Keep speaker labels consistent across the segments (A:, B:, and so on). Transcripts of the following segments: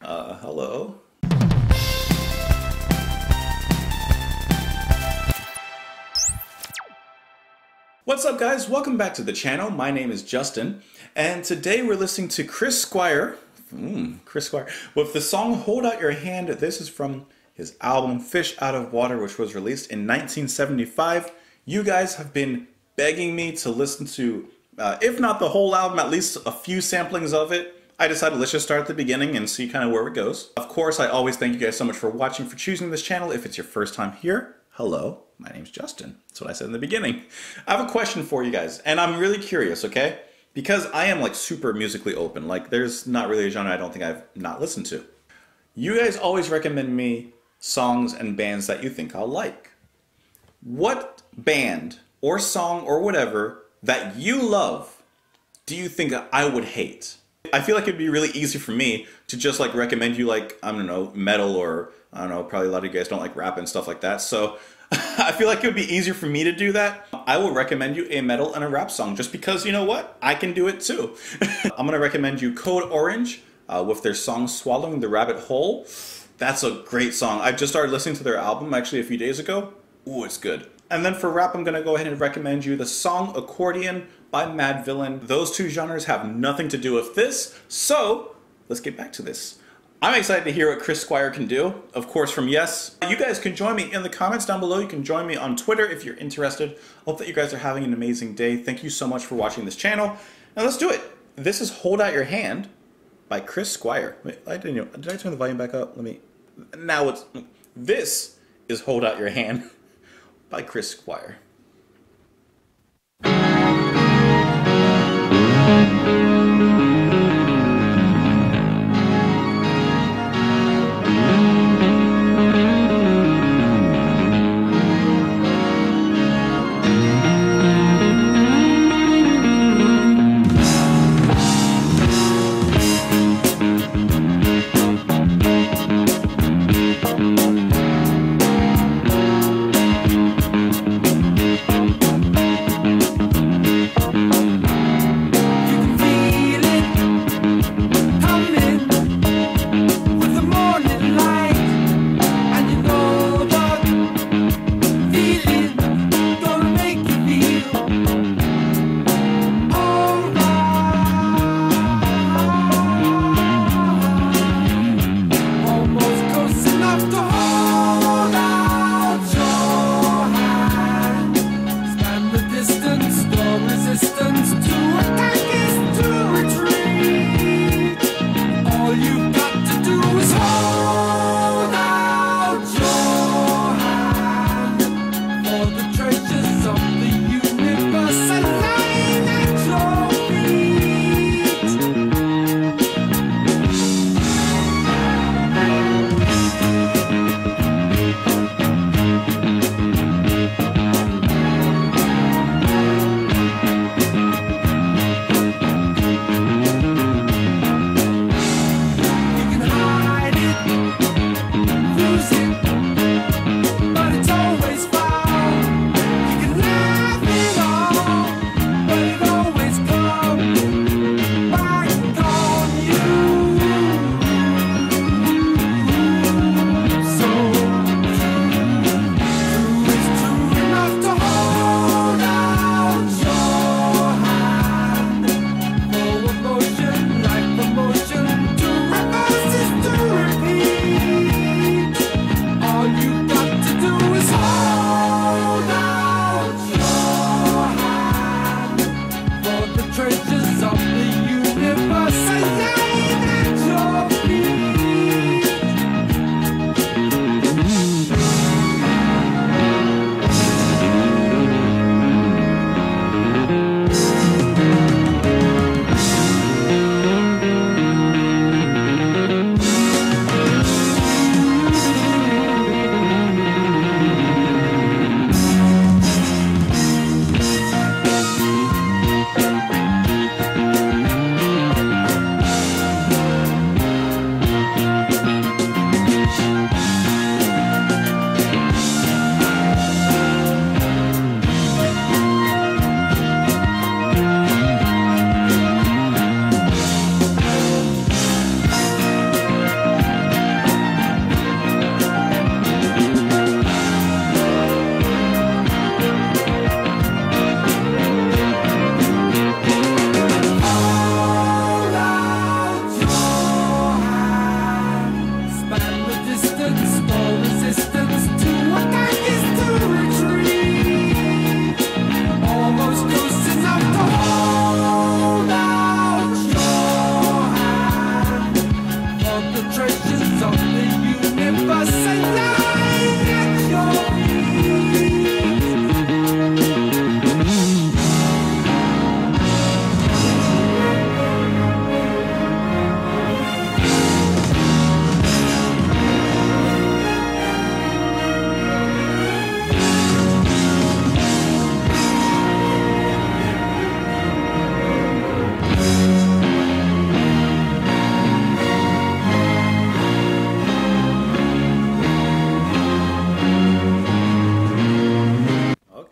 A: Uh, hello. What's up guys? Welcome back to the channel. My name is Justin and today we're listening to Chris Squire, mm, Chris Squire, with the song Hold Out Your Hand. This is from his album Fish Out of Water which was released in 1975. You guys have been begging me to listen to, uh, if not the whole album, at least a few samplings of it. I decided let's just start at the beginning and see kind of where it goes. Of course, I always thank you guys so much for watching, for choosing this channel. If it's your first time here, hello, my name's Justin. That's what I said in the beginning. I have a question for you guys, and I'm really curious, okay? Because I am like super musically open. Like there's not really a genre I don't think I've not listened to. You guys always recommend me songs and bands that you think I'll like. What band or song or whatever that you love do you think I would hate? I feel like it'd be really easy for me to just like recommend you like, I don't know, metal or I don't know, probably a lot of you guys don't like rap and stuff like that. So I feel like it would be easier for me to do that. I will recommend you a metal and a rap song just because you know what? I can do it too. I'm gonna recommend you Code Orange uh, with their song Swallowing the Rabbit Whole." That's a great song. I just started listening to their album actually a few days ago. Ooh, it's good. And then for rap, I'm gonna go ahead and recommend you the song Accordion by Madvillain. Those two genres have nothing to do with this, so let's get back to this. I'm excited to hear what Chris Squire can do, of course, from Yes. You guys can join me in the comments down below. You can join me on Twitter if you're interested. Hope that you guys are having an amazing day. Thank you so much for watching this channel. Now let's do it. This is Hold Out Your Hand by Chris Squire. Wait, I didn't know. Did I turn the volume back up? Let me. Now it's. This is Hold Out Your Hand by Chris Squire.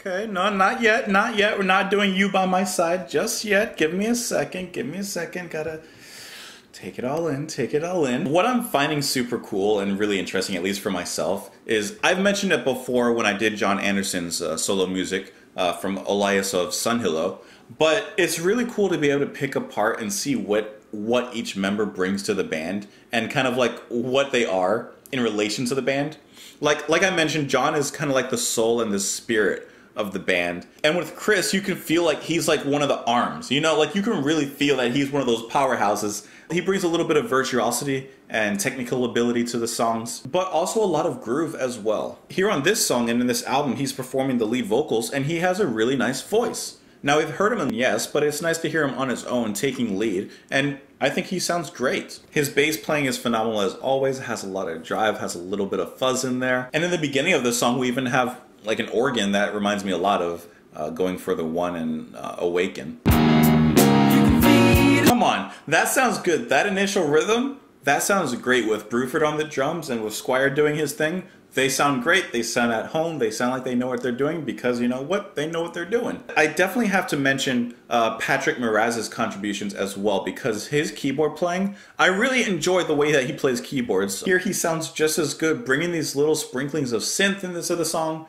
A: Okay, no, not yet, not yet. We're not doing you by my side just yet. Give me a second, give me a second. Gotta take it all in, take it all in. What I'm finding super cool and really interesting, at least for myself, is I've mentioned it before when I did Jon Anderson's uh, solo music uh, from Olias of Sunhillow, but it's really cool to be able to pick apart and see what what each member brings to the band and kind of like what they are in relation to the band. Like like I mentioned, Jon is kind of like the soul and the spirit of the band. And with Chris, you can feel like he's like one of the arms. You know, like you can really feel that he's one of those powerhouses. He brings a little bit of virtuosity and technical ability to the songs, but also a lot of groove as well. Here on this song and in this album, he's performing the lead vocals and he has a really nice voice. Now we've heard him in Yes, but it's nice to hear him on his own taking lead, and I think he sounds great. His bass playing is phenomenal as always, has a lot of drive, has a little bit of fuzz in there. And in the beginning of the song, we even have like an organ that reminds me a lot of uh, Going for the One and uh, Awaken. Come on, that sounds good. That initial rhythm, that sounds great with Bruford on the drums and with Squire doing his thing. They sound great. They sound at home. They sound like they know what they're doing because you know what? They know what they're doing. I definitely have to mention uh, Patrick Moraz's contributions as well because his keyboard playing, I really enjoy the way that he plays keyboards. Here he sounds just as good, bringing these little sprinklings of synth into the song.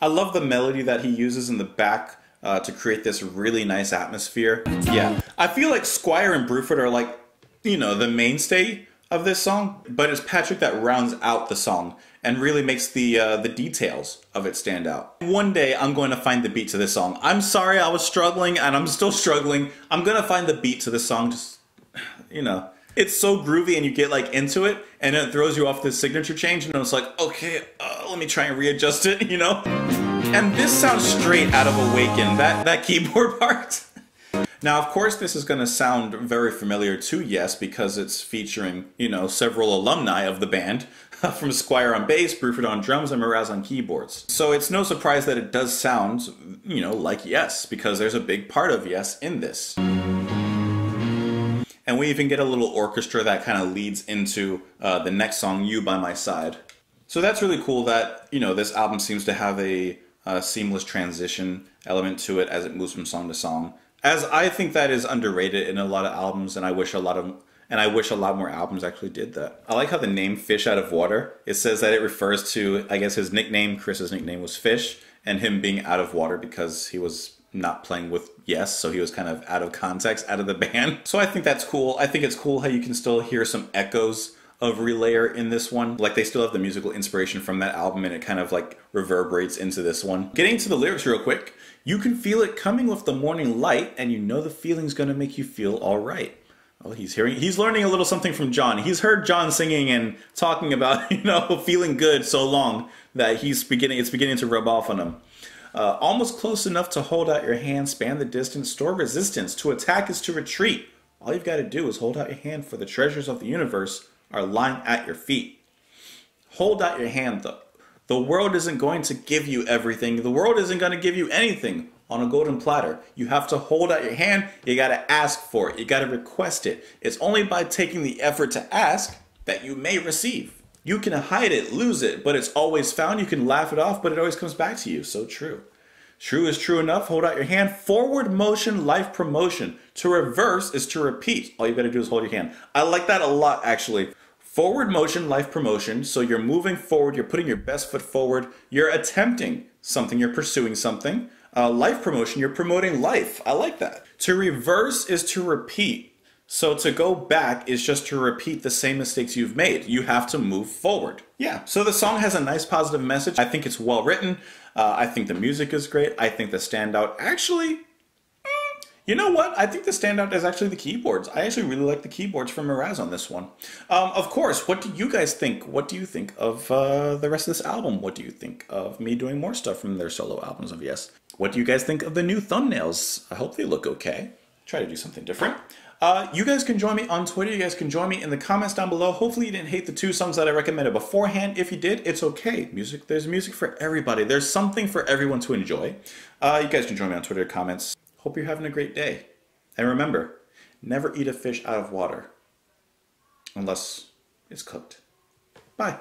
A: I love the melody that he uses in the back uh, to create this really nice atmosphere. Yeah, I feel like Squire and Bruford are like, you know, the mainstay of this song, but it's Patrick that rounds out the song and really makes the uh, the details of it stand out. One day I'm going to find the beat to this song. I'm sorry I was struggling and I'm still struggling. I'm gonna find the beat to this song. Just you know, it's so groovy and you get like into it and it throws you off this signature change and it's like okay, uh, let me try and readjust it. You know, and this sounds straight out of Awaken. That that keyboard part. Now, of course, this is going to sound very familiar to Yes because it's featuring, you know, several alumni of the band, from Squire on bass, Bruford on drums, and Moraz on keyboards. So it's no surprise that it does sound, you know, like Yes, because there's a big part of Yes in this. And we even get a little orchestra that kind of leads into uh, the next song, You By My Side. So that's really cool that, you know, this album seems to have a, a seamless transition element to it as it moves from song to song as I think that is underrated in a lot of albums, and I wish a lot of and I wish a lot more albums actually did that. I like how the name Fish Out of Water. It says that it refers to I guess his nickname, Chris's nickname was Fish, and him being out of water because he was not playing with Yes, so he was kind of out of context, out of the band. So I think that's cool. I think it's cool how you can still hear some echoes of Relayer in this one. Like they still have the musical inspiration from that album and it kind of like reverberates into this one. Getting to the lyrics real quick, you can feel it coming with the morning light and you know the feeling's gonna make you feel alright. Oh, he's hearing, he's learning a little something from Jon. He's heard Jon singing and talking about, you know, feeling good so long that he's beginning, it's beginning to rub off on him. Uh, almost close enough to hold out your hand, span the distance, store resistance. To attack is to retreat. All you've got to do is hold out your hand for the treasures of the universe are lying at your feet. Hold out your hand though. The world isn't going to give you everything. The world isn't going to give you anything on a golden platter. You have to hold out your hand. You got to ask for it. You got to request it. It's only by taking the effort to ask that you may receive. You can hide it, lose it, but it's always found. You can laugh it off, but it always comes back to you. So true. True is true enough. Hold out your hand. Forward motion, life promotion. To reverse is to repeat. All you got to do is hold your hand. I like that a lot, actually. Forward motion, life promotion. So you're moving forward, you're putting your best foot forward, you're attempting something, you're pursuing something. Uh, life promotion, you're promoting life. I like that. To reverse is to repeat. So to go back is just to repeat the same mistakes you've made. You have to move forward. Yeah. So the song has a nice positive message. I think it's well written. Uh, I think the music is great. I think the standout actually you know what? I think the standout is actually the keyboards. I actually really like the keyboards from Moraz on this one. Um, of course, what do you guys think? What do you think of uh, the rest of this album? What do you think of me doing more stuff from their solo albums of Yes? What do you guys think of the new thumbnails? I hope they look okay. Try to do something different. Uh, you guys can join me on Twitter. You guys can join me in the comments down below. Hopefully you didn't hate the two songs that I recommended beforehand. If you did, it's okay. Music, there's music for everybody. There's something for everyone to enjoy. Uh, you guys can join me on Twitter comments. Hope you're having a great day. And remember, never eat a fish out of water unless it's cooked. Bye.